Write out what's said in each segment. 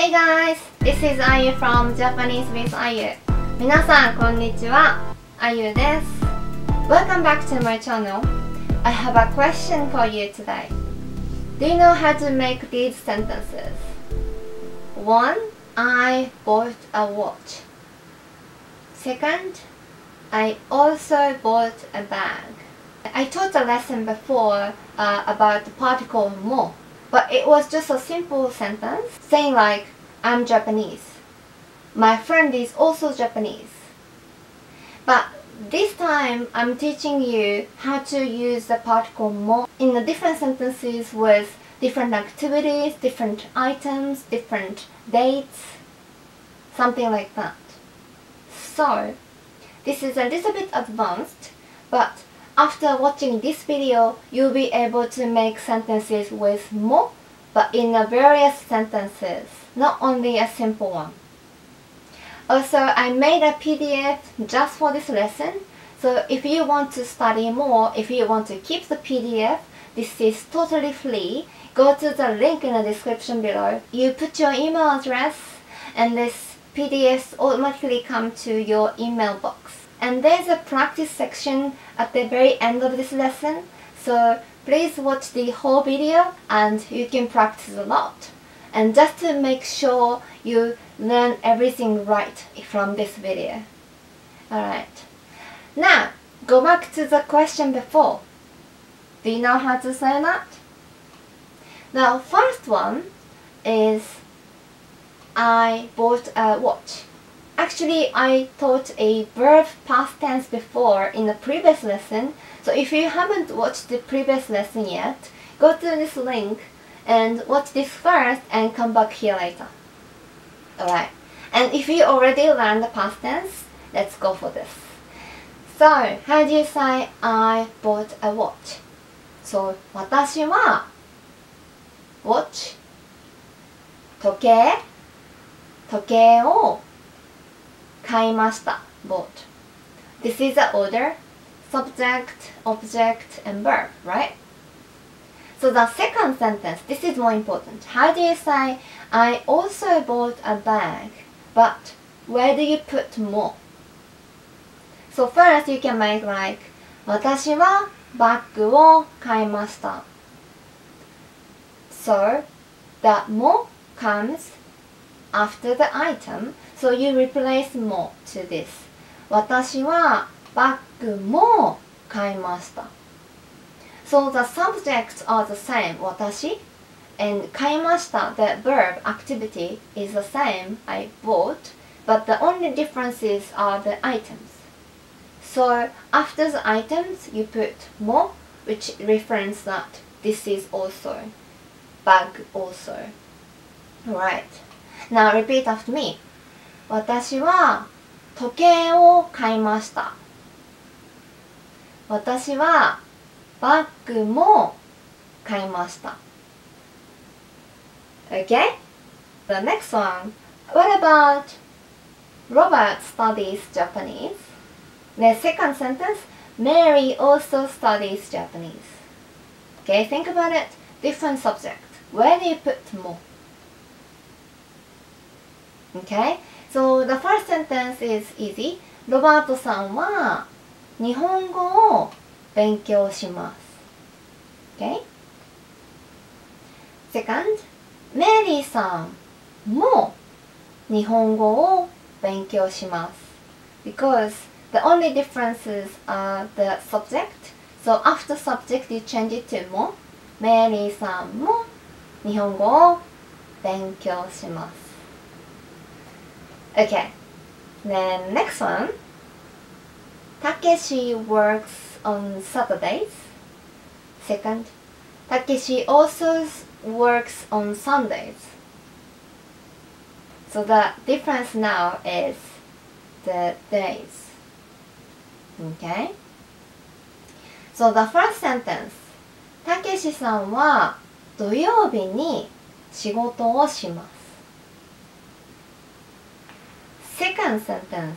Hey guys, this is Ayu from Japanese with Ayu 皆さんこんにちは、あゆです Welcome back to my channel I have a question for you today Do you know how to make these sentences? 1. I bought a watch Second, I also bought a bag I taught a lesson before uh, about the particle mo but it was just a simple sentence saying like, I'm Japanese. My friend is also Japanese. But this time I'm teaching you how to use the particle mo in the different sentences with different activities, different items, different dates, something like that. So, this is a little bit advanced, but after watching this video, you'll be able to make sentences with mo, but in various sentences, not only a simple one. Also, I made a PDF just for this lesson, so if you want to study more, if you want to keep the PDF, this is totally free. Go to the link in the description below. You put your email address and this PDFs automatically come to your email box. And there's a practice section at the very end of this lesson, so please watch the whole video and you can practice a lot. And just to make sure you learn everything right from this video. Alright. Now, go back to the question before. Do you know how to say that? Now, first one is I bought a watch. Actually, I taught a verb past tense before in the previous lesson, so if you haven't watched the previous lesson yet, go to this link and watch this first and come back here later. Alright, and if you already learned the past tense, let's go for this. So, how do you say I bought a watch? So, 私は watch 時計時計を 買いました bought This is the order subject, object, and verb, right? So the second sentence, this is more important. How do you say, I also bought a bag, but where do you put more? So first you can make like, 私はバッグを買いました So, the mo comes after the item, so you replace mo to this. 私はバッグも買いました So the subjects are the same, 私 and 買いました the verb activity is the same, I bought, but the only differences are the items. So after the items you put mo, which refers that this is also bag also. Right. Now repeat after me. 私は時計を買いました。私はバッグも買いました。Okay? The next one. What about Robert studies Japanese? The second sentence. Mary also studies Japanese. Okay, think about it. Different subject. Where do you put more? Okay, so the first sentence is easy. ロバートさんは日本語を勉強します。Okay? Second, メリーさんも日本語を勉強します。Because the only differences are the subject. So after subject you change it to も。メリーさんも日本語を勉強します。Okay. Then next one. Takeshi works on Saturdays. Second. Takeshi also works on Sundays. So the difference now is the days. Okay? So the first sentence. たけしさんは土曜日に仕事をします。 Second sentence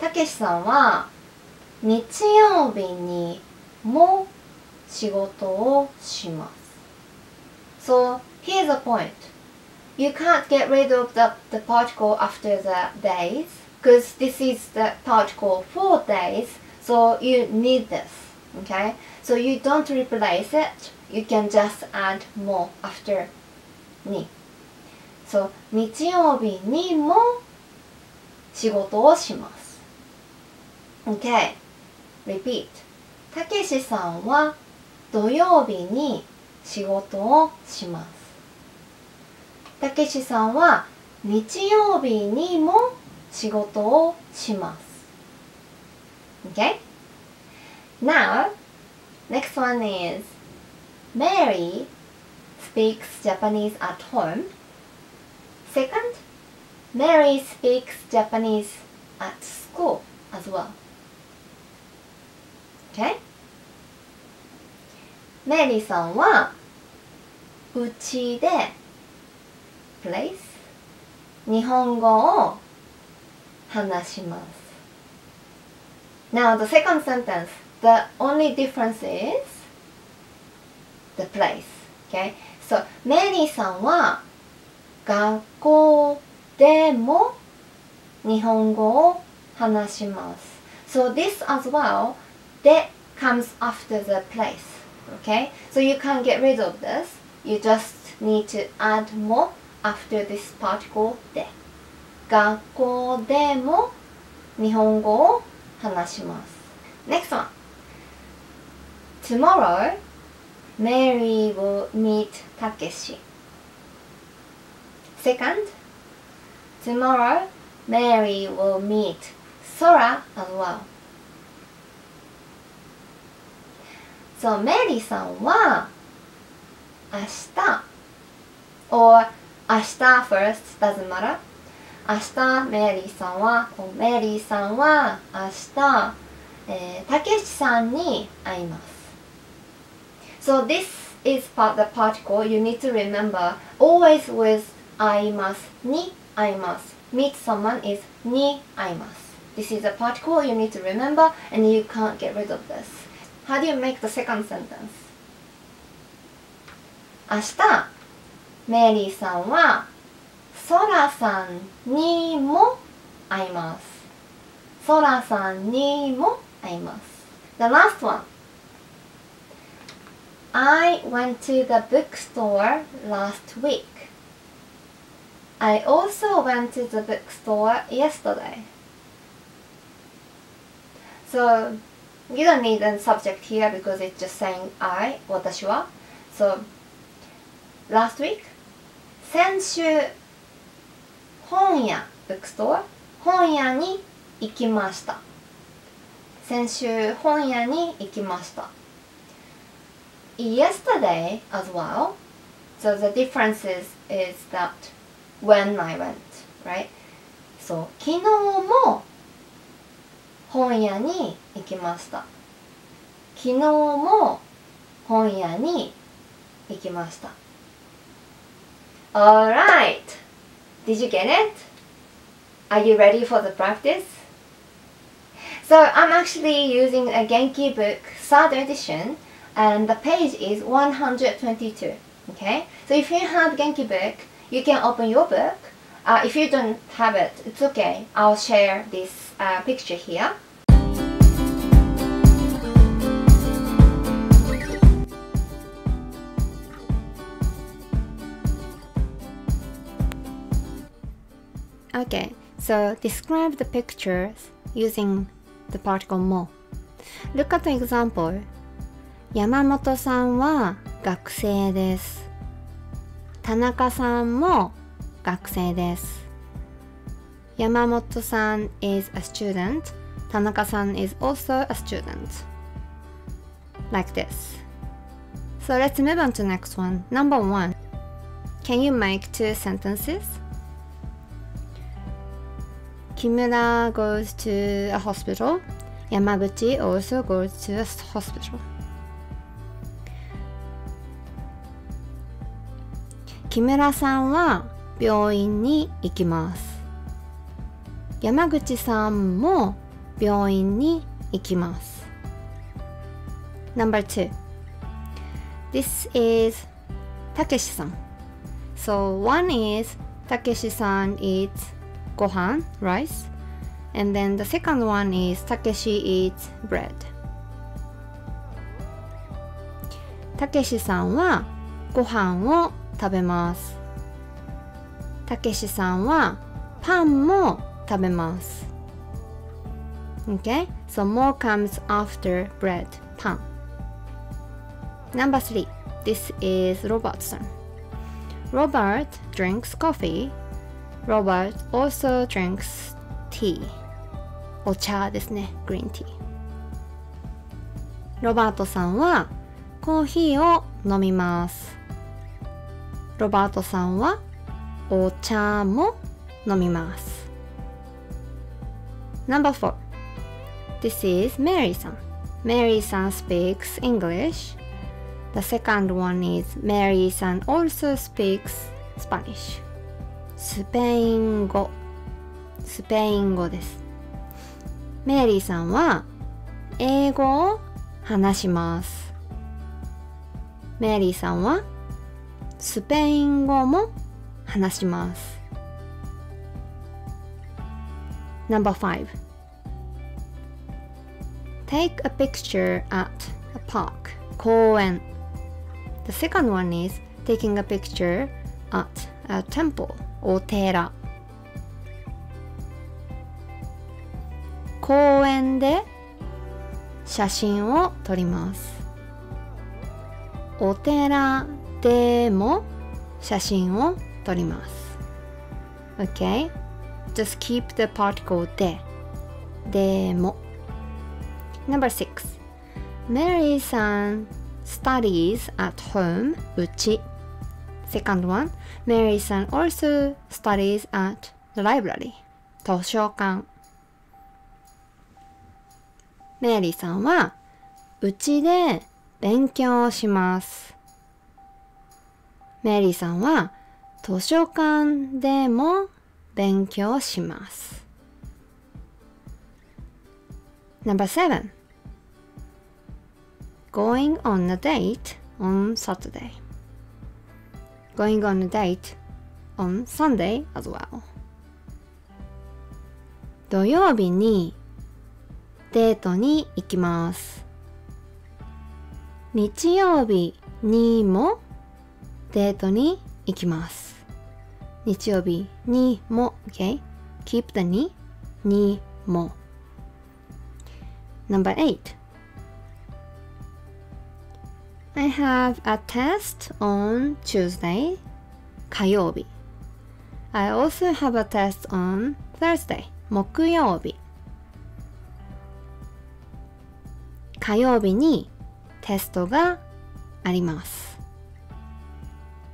たけしさんは日曜日にも仕事をします。So, here's the point. you can't get rid of the, the particle after the days because this is the particle for days so you need this okay so you don't replace it you can just add more after にそう日曜日にも仕事をします OK repeat たけしさんは土曜日に仕事をしますたけしさんは日曜日にも仕事をします OK Now next one is Mary speaks Japanese at home Second Mary speaks Japanese at school as well Okay メリーさんはうちで place 日本語を話します Now the second sentence the only difference is the place okay so メリーさんは学校 でも日本語を話します so this as well that comes after the place okay so you can't get rid of this you just need to add more after this particle で学校でも日本語を話します next one tomorrow Mary will meet Takeshi second tomorrow Mary will meet Sora as well そう、メリーさんは明日 or 明日 first doesn't matter 明日メリーさんはメリーさんは明日えー、たけしさんに会います So this is part the particle you need to remember always with 会いますに 会います meet someone is に会います This is a particle you need to remember and you can't get rid of this How do you make the second sentence? 明日メリーさんはソラさんにも会いますソラさんにも会います The last one I went to the bookstore last week I also went to the bookstore yesterday So you don't need a subject here because it's just saying I 私は So last week 先週本屋 bookstore 本屋に行きました先週本屋に行きました yesterday as well so the difference is, is that when I went right so 昨日も本屋に行きました昨日も本屋に行きました Alright Did you get it? Are you ready for the practice? So I'm actually using a Genki book third edition and the page is 122 okay so if you have Genki book you can open your book uh, if you don't have it it's okay I'll share this uh, picture here Okay, so describe the pictures using the particle mo. Look at the example. 山本さんは学生です。 田中さんも学生です。山本さん is a student. 田中さん is also a student. Like this. So let's move on to next one. Number one. Can you make two sentences? Kimura goes to a hospital. Yamaguchi also goes to a hospital. 木村さんは病院に行きます。山口さんも病院に行きます。Number two. This is たけしさん。So one is Takeshi-san eats gohan, rice. And then the second one is Takeshi eats bread. たけしさんはご飯を食べますたけしさんはパンも食べます Okay, so more comes after bread, パン Number three, this is Robertson Robert drinks coffee Robert also drinks tea お茶ですね、グリーンティーロバートさんはコーヒーを飲みますロバートさんはお茶も飲みます Number 4 This is Mary さん Mary さん speaks English The second one is Mary さん also speaks Spanish スペイン語スペイン語ですメリーさんは英語を話しますメリーさんはスペイン語も話します。No.5 Take a picture at a park 公園 The second one is taking a picture at a temple お寺公園で写真を撮りますお寺でも写真を撮ります。Okay? Just keep the particle で。でも。Number 6 Mary さん studies at home うち。Second one. Mary さん also studies at the library 図書館。メリーさんはうちで勉強します。メリーさんは図書館でも勉強します。Number seven. Going on a date on Saturday. Going on a date on Sunday as well. 土曜日にデートに行きます。日曜日にもデートに行きます。日曜日にも、OK? Keep the に、にも。Number 8 I have a test on Tuesday 火曜日 I also have a test on Thursday 木曜日火曜日にテストがあります。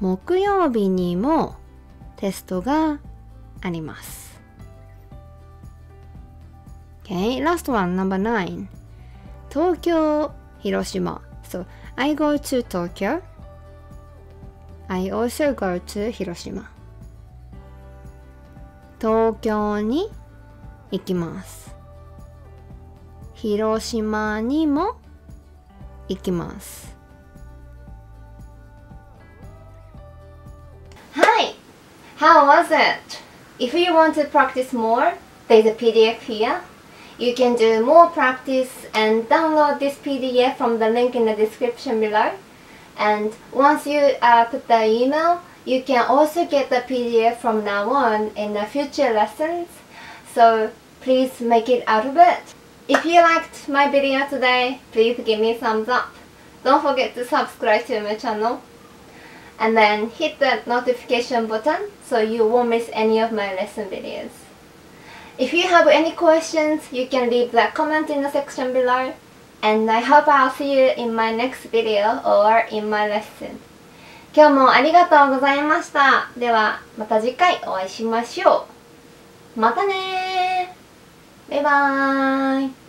木曜日にもテストがあります。Okay, last one, number nine. 東京、広島。So, I go to Tokyo. I also go to 広島。東京に行きます。広島にもいきます。How was it? If you want to practice more, there's a PDF here. You can do more practice and download this PDF from the link in the description below. And once you uh, put the email, you can also get the PDF from now on in the future lessons. So please make it out of it. If you liked my video today, please give me a thumbs up. Don't forget to subscribe to my channel And then hit the notification button so you won't miss any of my lesson videos. If you have any questions, you can leave that comment in the section below. And I hope I'll see you in my next video or in my lesson. 今日もありがとうございました。では、また次回お会いしましょう。またねバイバーイ